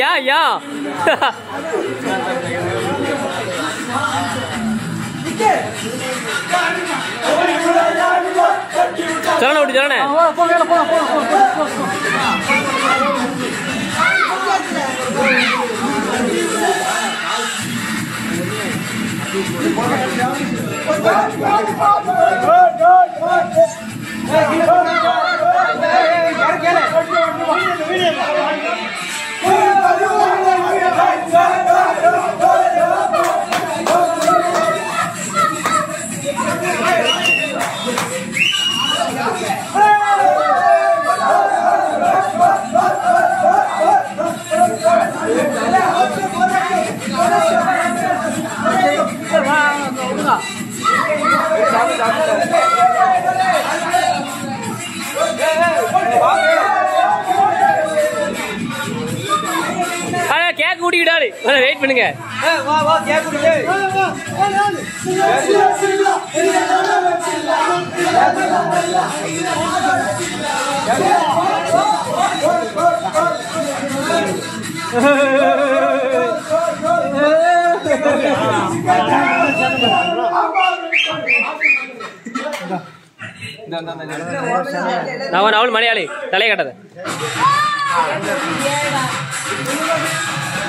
யா யா. சரண விட்டு சரண Good, good, good. Cake கூட்டிக்கிட்டாரு wait பண்ணுங்க. நான் அவள் மலையாளி. தலையை கட்டது.